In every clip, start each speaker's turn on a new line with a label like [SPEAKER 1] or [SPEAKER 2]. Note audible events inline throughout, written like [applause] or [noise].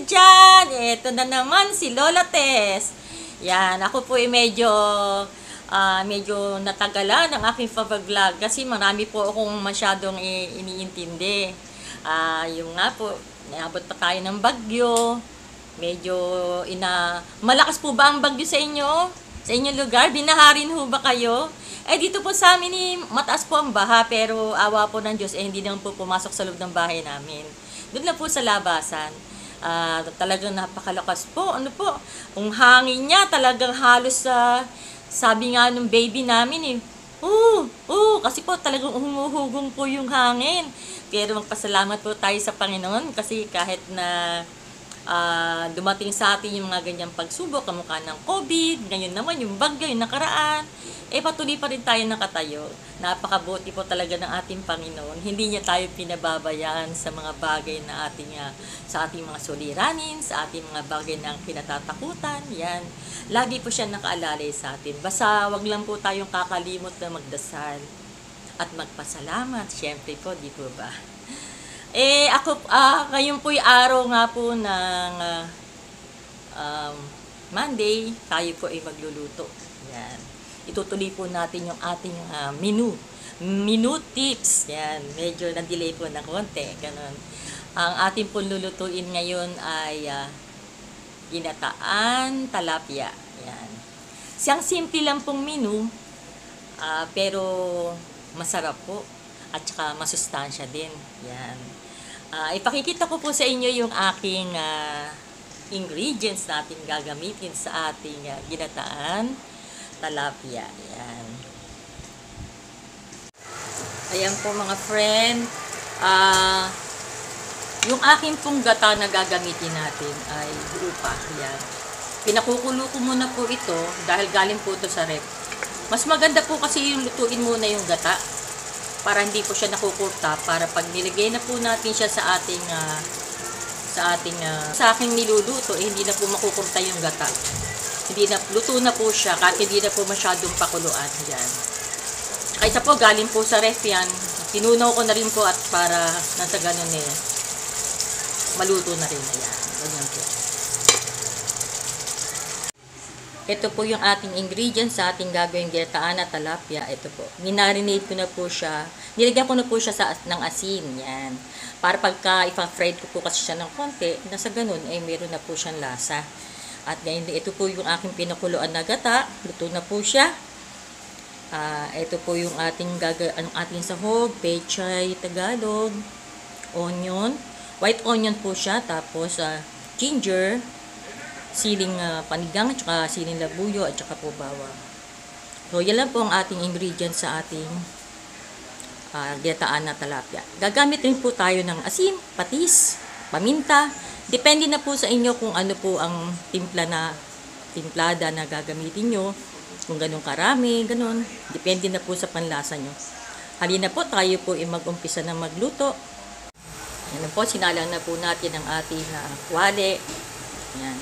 [SPEAKER 1] Na kayo dyan? Ito na naman si Lola Tess. Yan, ako po ay medyo ah, medyo natagalan ang aking vlog kasi marami po akong masyadong iniintindi. Ah, yung nga po, naabot pa tayo ng bagyo. Medyo ina... Malakas po ba ang bagyo sa inyo? Sa inyong lugar? Binaharin ho ba kayo? Eh dito po sa amin eh, mataas po ang baha pero awa po ng Diyos eh hindi naman po pumasok sa loob ng bahay namin. Doon lang po sa labasan. Ah, talagang napakalakas po. Ano po? Ang hangin niya talagang halos sa sabi nga nung baby namin eh. Oo, oo, kasi po talagang humuhugong po yung hangin. Pero magpasalamat po tayo sa Panginoon kasi kahit na ah, dumating sa atin yung mga ganyang pagsubok, kamukha ng COVID, ngayon naman yung bagyo, yung nakaraan, eh patuloy pa rin tayo nakatayo. Napakabuti po talaga ng ating Panginoon. Hindi niya tayo pinababayaan sa mga bagay na ating, ah, sa ating mga suliranin, sa ating mga bagay na kinatatakutan. Yan. Lagi po siya nakaalalay sa atin. Basta wag lang po tayong kakalimot na magdasal at magpasalamat. Siyempre po, di po ba? Eh, ako, ah, ngayon po'y araw nga po ng ah, um, Monday, tayo po ay magluluto. Yan. Itutuloy po natin yung ating ah, menu. Menu tips. Yan. Medyo na-delay po na konti. Ganun. Ang ating po lulutuin ngayon ay ah, ginataan talapia. Yan. Siyang simple lang pong menu, ah, pero masarap po. At saka masustansya din. Yan. Ah, ipakikita ko po sa inyo yung aking ah, ingredients na gagamitin sa ating ah, ginataan talapia. Yan. Ayan po mga friend. Ah, yung aking pong gata na gagamitin natin ay upa. Yan. Pinakukulo ko muna po ito dahil galing po ito sa rep. Mas maganda po kasi yung lutuin muna yung gata para hindi po siya nakukurta para pag nilagay na po natin siya sa ating ah, sa ating ah, sa aking niluluto eh, hindi na po makukurta yung gata. Hindi na luto na po siya kahit hindi na po masyadong pakuluan yan. Kaysa po galing po sa ref yan tinunaw ko na rin po at para nasa ganun eh maluto na rin ayan ganyan po ito po yung ating ingredients sa ating gagawing ginataan na talapia. Ito po. Minarinate ko na po siya. Nilagyan ko na po siya sa, ng asin. Yan. Para pagka ipa-fried ko po kasi siya ng konti, nasa ganun, ay meron na po siyang lasa. At ngayon, ito po yung aking pinakuluan na gata. Luto na po siya. Ah, ito po yung ating gaga ang ating sahog, pechay Tagalog, onion, white onion po siya, tapos ah, ginger, siling ah, panigang, at saka siling labuyo, at saka po bawang. So, yan lang po ang ating ingredients sa ating uh, ginataan na talapia. Gagamit rin po tayo ng asin, patis, paminta. Depende na po sa inyo kung ano po ang timpla na timplada na gagamitin nyo. Kung ganun karami, ganun. Depende na po sa panlasa nyo. Halina po tayo po ay mag-umpisa na magluto. Yan po, sinalang na po natin ang ating uh, wale. Yan.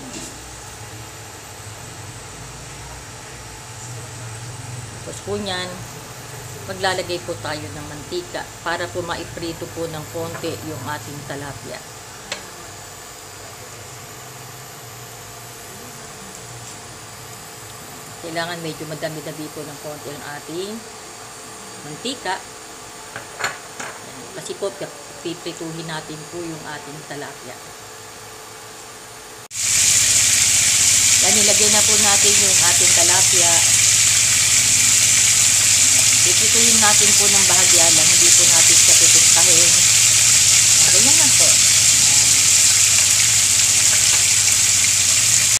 [SPEAKER 1] Tapos po niyan, maglalagay po tayo ng mantika para po maiprito po ng konti yung ating talapia. Kailangan medyo madami-dami po ng konti ang ating mantika. Kasi po, piprituhin natin po yung ating talapia. Yan, nilagay na po natin yung ating talapia. Ipituyin natin po ng bahagya lang, hindi po natin siya tutustahin. Ganyan lang po.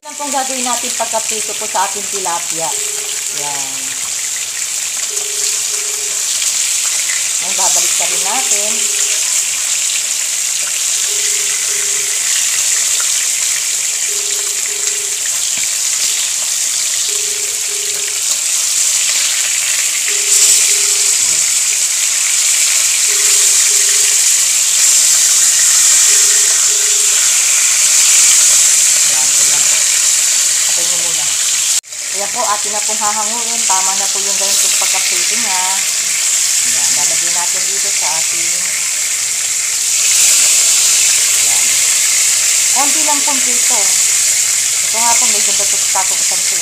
[SPEAKER 1] Yan pong gagawin natin pagkaprito po sa ating tilapia. Yan. Ang babalik ka rin natin. Yan, ganyan po. Patay mo muna. Ayan po, atin na pong hahanguin. Tama na po yung ganitong pagkaprito niya. Yan, lalagyan natin dito sa ating yan. Konti lang pong prito. Ito nga po, medyo batok-batok isang po.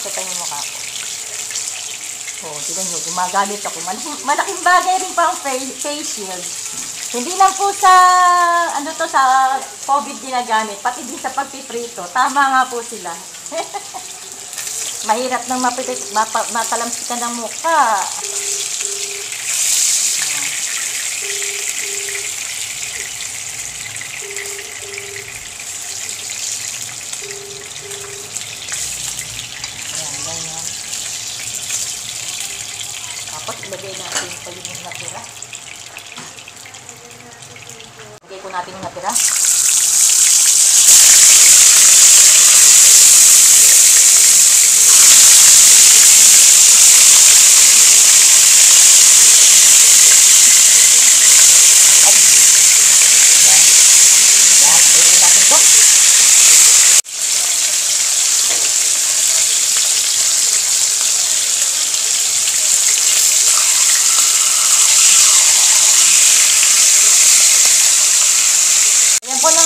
[SPEAKER 1] Pakita yung mukha ko. Oh, tignan nyo, gumagamit ako. Malaking, malaking bagay rin pa ang face, shield. Hindi lang po sa, ano to, sa COVID ginagamit, pati din sa pagpiprito. Tama nga po sila. [laughs] Mahirap nang mapilit, matalamsikan ng mukha. Ayan, ganyan. Tapos ilagay natin yung natira. Ilagay ko natin yung natira. At, yan. Yan, ilagay natin to.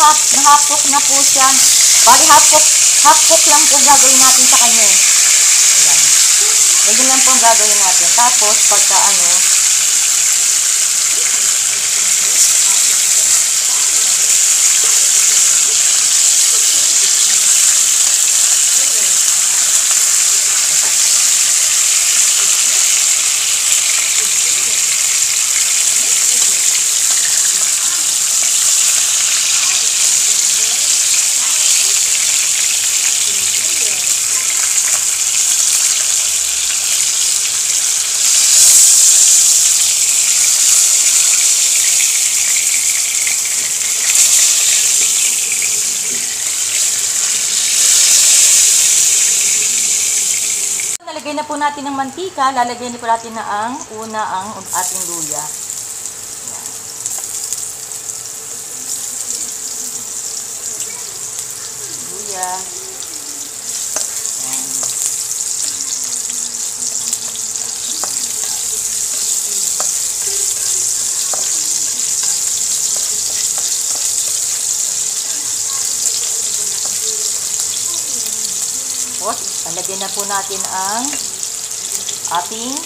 [SPEAKER 1] Nahap, nahapok na po siya. Bali, hapok, hapok lang po gagawin natin sa kanya. eh. Ayan. Ganyan lang po gagawin natin. Tapos, pagka ano, Nalagay na po natin ng mantika, lalagay na po natin na ang una ang ating luya. Yan. Luya. Tapos, lalagyan na po natin ang ating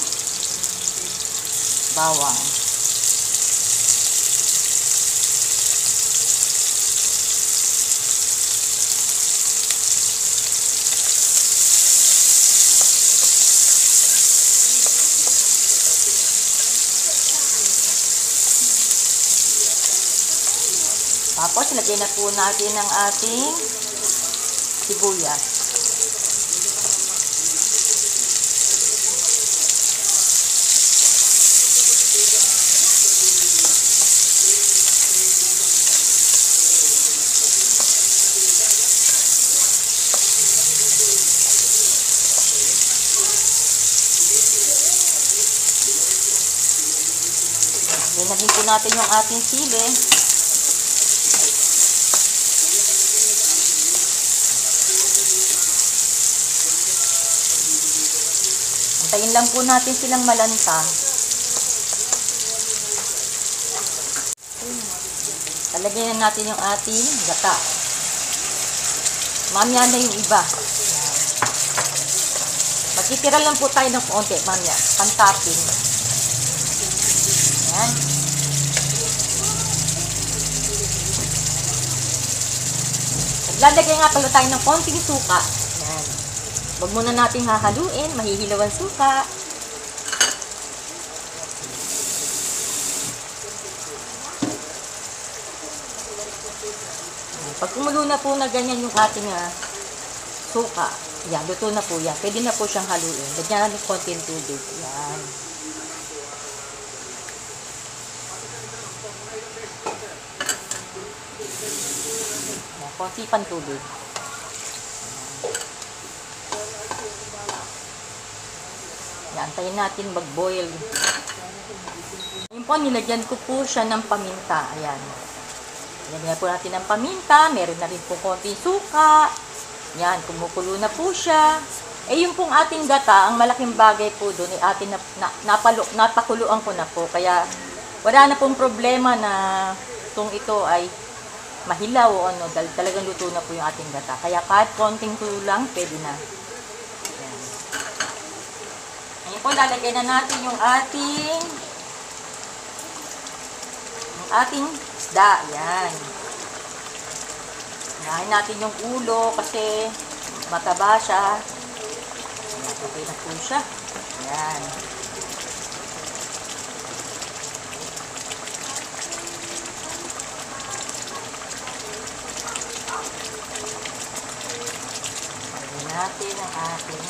[SPEAKER 1] bawang. Tapos, lagyan na po natin ang ating sibuyas. Lagyan po natin yung ating sili. Antayin lang po natin silang malanta. Talagyan na natin yung ating gata. Mamaya na yung iba. Magtitira lang po tayo ng konti, mamaya. Pantapin. Yan. Lalagay nga pala tayo ng konting suka. Yan. Huwag muna natin hahaluin, mahihilaw ang suka. Pag kumulo na po na ganyan yung ating ah, suka, yan, luto na po yan. Pwede na po siyang haluin. Lagyan natin konting tubig. Yan. Konti pang tubig. Yan, tayo natin mag-boil. Ngayon po, nilagyan ko po siya ng paminta. Ayan. Lagyan po natin ng paminta. Meron na rin po konti suka. Yan, kumukulo na po siya. Eh, yung pong ating gata, ang malaking bagay po doon, eh, atin na, na, napalo, napakuluan ko na po. Kaya, wala na pong problema na kung ito ay mahilaw o ano, dahil talagang luto na po yung ating gata. Kaya kahit konting tulo lang, pwede na. Yan. Ngayon po, lalagay na natin yung ating yung ating isda. Yan. Unahin natin yung ulo kasi mataba siya. Ayan, okay na po siya. Ayan. Lagyan natin ang ating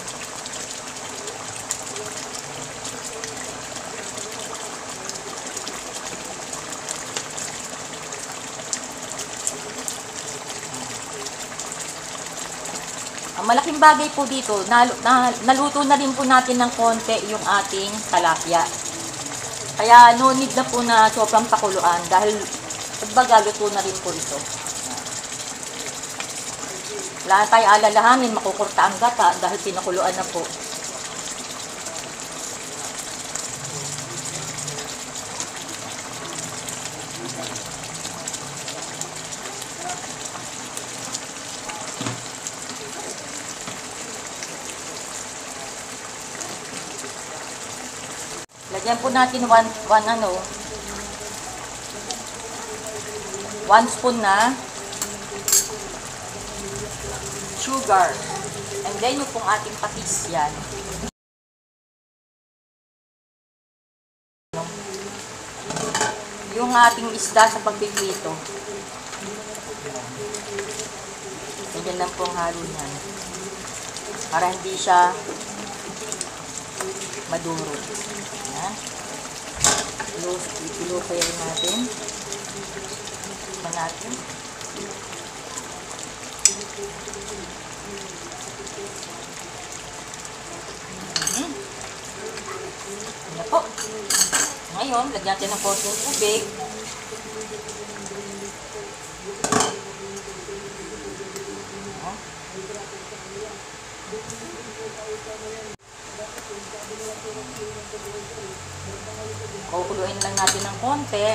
[SPEAKER 1] Ang malaking bagay po dito, nal, na, naluto na rin po natin ng konti yung ating talapia. Kaya no need na po na sobrang pakuluan dahil pagbaga luto na rin po ito. Na tayo alalahanin, makukurta ang gata dahil pinakuluan na po. Lagyan po natin one, one ano, one spoon na sugar. And then yung pong ating patis yan. Yung ating isda sa pagpiprito. Ganyan lang pong halo niyan. Para hindi siya maduro. Yan. Ilo, ilo natin. Pa natin. Mhm. Ano po? Ngayon, lagyan natin ng konting tubig. Kukuluin lang natin ng konti.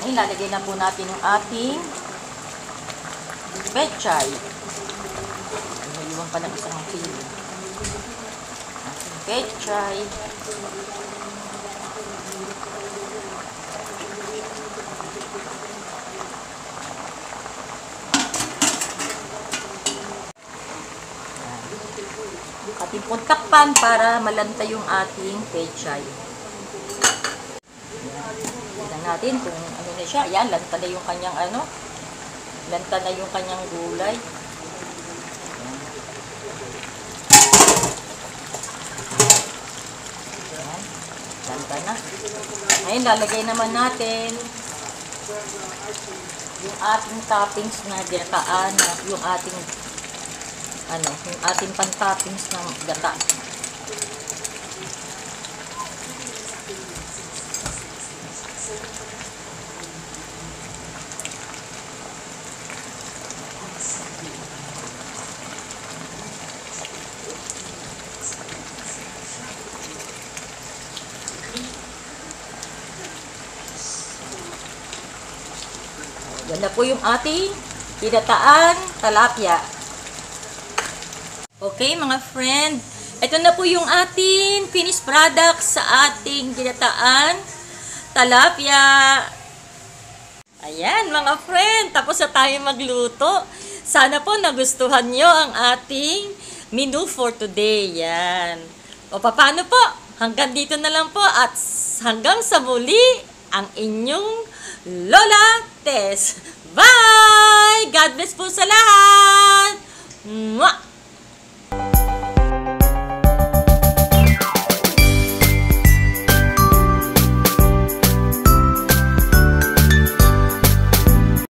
[SPEAKER 1] Ngayon, lalagay na po natin yung ating pechay. Naiwan pa ng isang kilo. Ating pechay. ating pong takpan para malanta yung ating pechay. Natin kung ano na siya. Yan, lanta na yung kanyang ano. Lanta na yung kanyang gulay. Yan. Lanta na. Ngayon, lalagay naman natin yung ating toppings na ginataan, yung ating ano, yung ating pan-toppings ng gata. Yan na po yung ating tinataan talapia. Okay, mga friend. Ito na po yung ating finished product sa ating ginataan talapia. Ayan, mga friend. Tapos na tayo magluto. Sana po nagustuhan nyo ang ating menu for today. Yan. O paano po? Hanggang dito na lang po at hanggang sa muli ang inyong Lola Tess. Bye! God bless po sa lahat! Mwah!